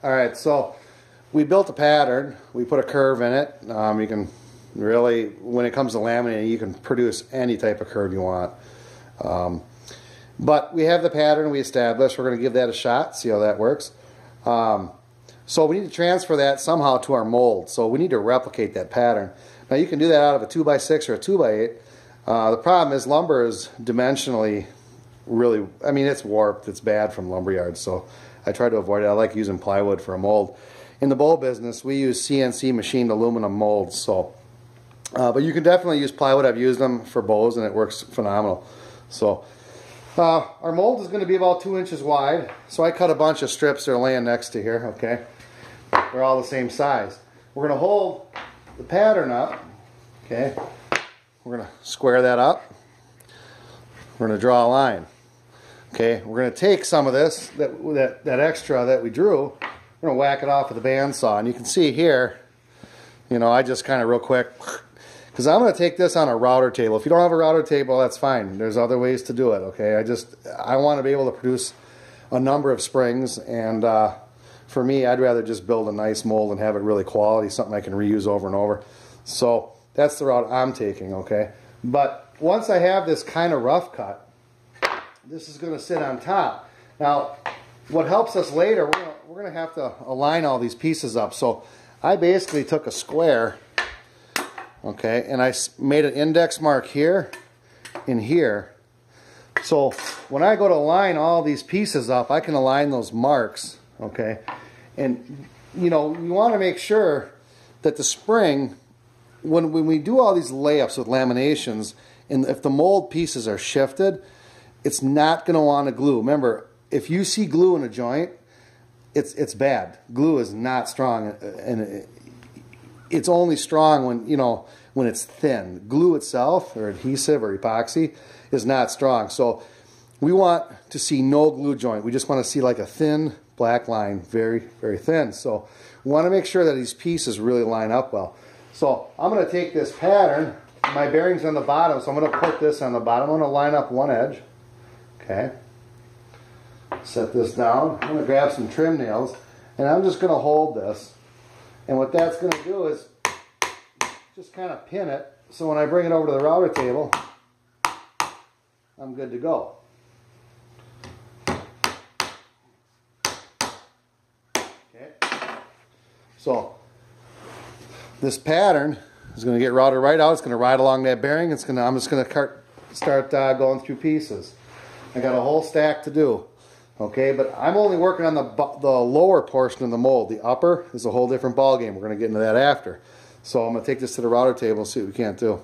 All right, so we built a pattern. We put a curve in it. Um, you can really, when it comes to laminating, you can produce any type of curve you want. Um, but we have the pattern we established. We're going to give that a shot, see how that works. Um, so we need to transfer that somehow to our mold. So we need to replicate that pattern. Now you can do that out of a 2x6 or a 2x8. Uh, the problem is lumber is dimensionally really, I mean, it's warped. It's bad from lumber yards. So I try to avoid it. I like using plywood for a mold. In the bowl business, we use CNC machined aluminum molds. So, uh, but you can definitely use plywood. I've used them for bows and it works phenomenal. So uh, our mold is going to be about two inches wide. So I cut a bunch of strips that are laying next to here, okay? They're all the same size. We're going to hold the pattern up, okay? We're going to square that up. We're going to draw a line. Okay, we're going to take some of this, that, that, that extra that we drew, we're going to whack it off with a bandsaw. And you can see here, you know, I just kind of real quick, because I'm going to take this on a router table. If you don't have a router table, that's fine. There's other ways to do it, okay? I just, I want to be able to produce a number of springs, and uh, for me, I'd rather just build a nice mold and have it really quality, something I can reuse over and over. So that's the route I'm taking, okay? But once I have this kind of rough cut, this is going to sit on top. Now, what helps us later, we're gonna, we're gonna have to align all these pieces up. So I basically took a square, okay, and I made an index mark here and here. So when I go to line all these pieces up, I can align those marks, okay? And, you know, you want to make sure that the spring, when, when we do all these layups with laminations, and if the mold pieces are shifted, it's not going to want to glue. Remember, if you see glue in a joint, it's it's bad. Glue is not strong, uh, and uh, it's only strong when you know when it's thin. Glue itself, or adhesive, or epoxy, is not strong. So we want to see no glue joint. We just want to see like a thin black line, very very thin. So we want to make sure that these pieces really line up well. So I'm going to take this pattern. My bearing's on the bottom, so I'm going to put this on the bottom. I'm going to line up one edge. Okay. Set this down. I'm going to grab some trim nails and I'm just going to hold this. And what that's going to do is just kind of pin it so when I bring it over to the router table, I'm good to go. Okay. So this pattern is going to get routed right out. It's going to ride along that bearing. It's going to, I'm just going to start uh, going through pieces. I got a whole stack to do. Okay, but I'm only working on the, the lower portion of the mold. The upper is a whole different ball game. We're going to get into that after. So I'm going to take this to the router table and see what we can't do.